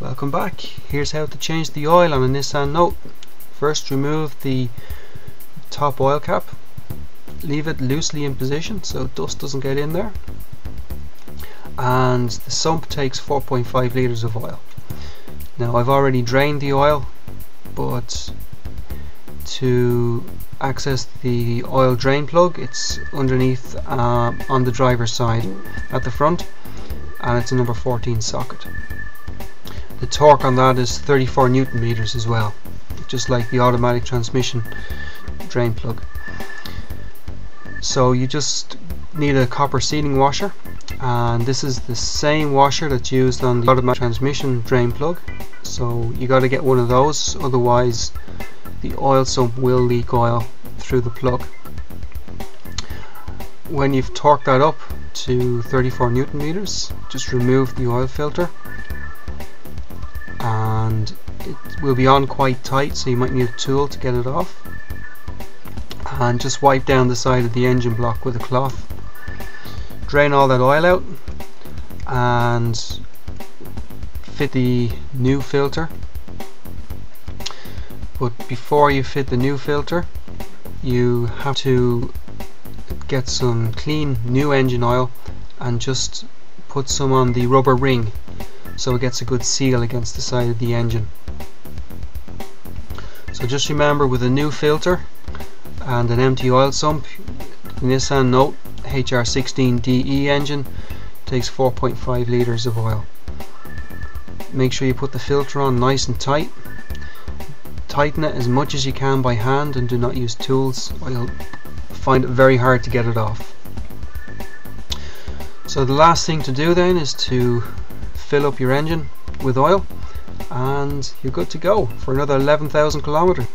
Welcome back. Here's how to change the oil on a Nissan Note. First remove the top oil cap. Leave it loosely in position so dust doesn't get in there. And the sump takes 4.5 litres of oil. Now I've already drained the oil but to access the oil drain plug it's underneath uh, on the driver's side at the front and it's a number 14 socket. The torque on that is 34 newton meters as well, just like the automatic transmission drain plug. So you just need a copper sealing washer and this is the same washer that's used on the automatic transmission drain plug so you got to get one of those otherwise the oil sump will leak oil through the plug when you've torqued that up to 34 newton meters just remove the oil filter and it will be on quite tight so you might need a tool to get it off. And just wipe down the side of the engine block with a cloth. Drain all that oil out and fit the new filter. But before you fit the new filter you have to get some clean new engine oil and just put some on the rubber ring so it gets a good seal against the side of the engine. So just remember with a new filter and an empty oil sump, Nissan Note HR16DE engine takes 4.5 litres of oil. Make sure you put the filter on nice and tight. Tighten it as much as you can by hand and do not use tools or you'll find it very hard to get it off. So the last thing to do then is to fill up your engine with oil and you're good to go for another 11,000 kilometers.